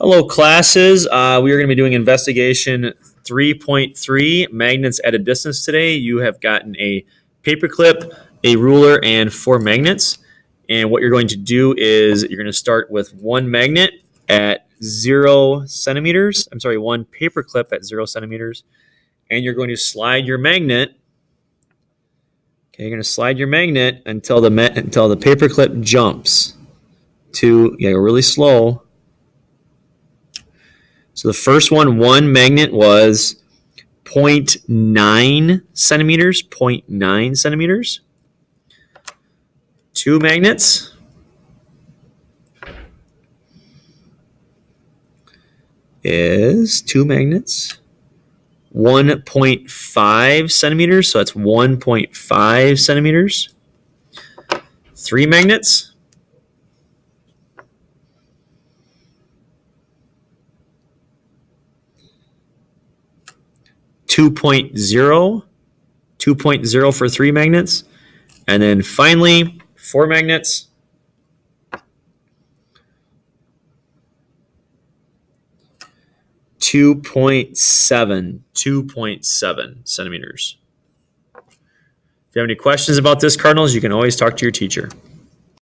Hello, classes. Uh, we are going to be doing investigation 3.3 magnets at a distance today. You have gotten a paperclip, a ruler, and four magnets. And what you're going to do is you're going to start with one magnet at zero centimeters. I'm sorry, one paperclip at zero centimeters. And you're going to slide your magnet. Okay, you're going to slide your magnet until the until the paperclip jumps to yeah, really slow so the first one, one magnet was 0.9 centimeters, 0.9 centimeters. Two magnets. Is two magnets. 1.5 centimeters, so that's 1.5 centimeters. Three magnets. Two point zero, two point zero for three magnets. And then finally, four magnets. Two point seven, two point seven centimeters. If you have any questions about this, Cardinals, you can always talk to your teacher.